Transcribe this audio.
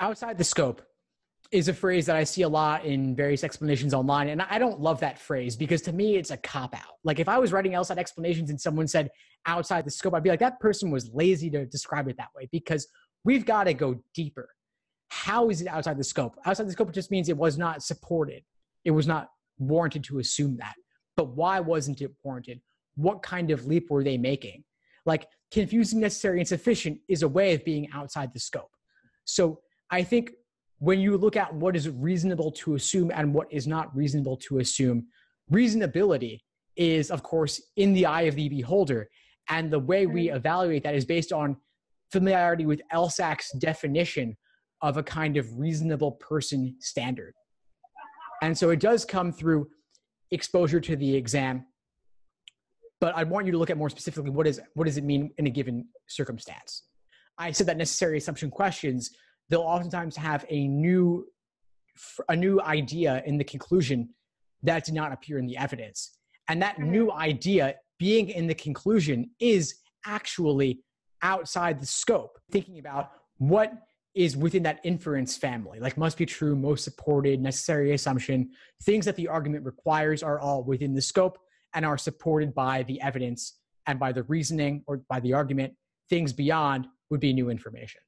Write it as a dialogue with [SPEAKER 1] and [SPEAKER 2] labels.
[SPEAKER 1] outside the scope is a phrase that I see a lot in various explanations online. And I don't love that phrase because to me, it's a cop out. Like if I was writing outside explanations and someone said outside the scope, I'd be like, that person was lazy to describe it that way because we've got to go deeper. How is it outside the scope? Outside the scope just means it was not supported, it was not warranted to assume that. But why wasn't it warranted? What kind of leap were they making? Like confusing, necessary, and sufficient is a way of being outside the scope. So I think when you look at what is reasonable to assume and what is not reasonable to assume, reasonability is, of course, in the eye of the beholder. And the way we evaluate that is based on familiarity with LSAC's definition of a kind of reasonable person standard. And so it does come through exposure to the exam. But I want you to look at more specifically what is what does it mean in a given circumstance. I said that necessary assumption questions they'll oftentimes have a new a new idea in the conclusion that did not appear in the evidence. And that mm-hmm. new idea being in the conclusion is actually outside the scope. Thinking about what is within that inference family like must be true most supported necessary assumption things that the argument requires are all within the scope and are supported by the evidence and by the reasoning or by the argument. Things beyond would be new information